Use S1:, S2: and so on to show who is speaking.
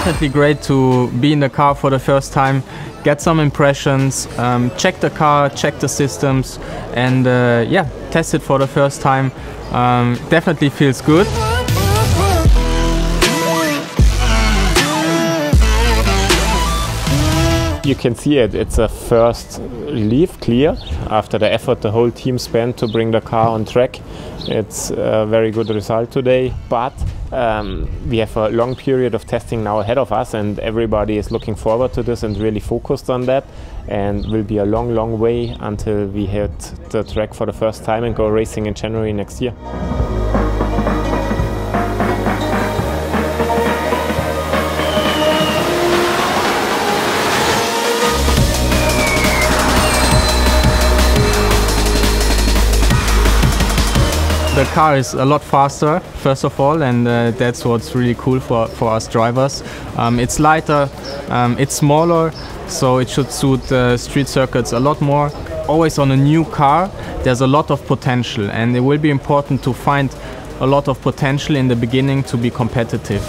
S1: definitely great to be in the car for the first time, get some impressions, um, check the car, check the systems, and uh, yeah, test it for the first time. Um, definitely feels good.
S2: You can see it, it's a first relief clear after the effort the whole team spent to bring the car on track. It's a very good result today, but um, we have a long period of testing now ahead of us, and everybody is looking forward to this and really focused on that. And will be a long, long way until we hit the track for the first time and go racing in January next year.
S1: The car is a lot faster, first of all, and uh, that's what's really cool for, for us drivers. Um, it's lighter, um, it's smaller, so it should suit uh, street circuits a lot more. Always on a new car, there's a lot of potential, and it will be important to find a lot of potential in the beginning to be competitive.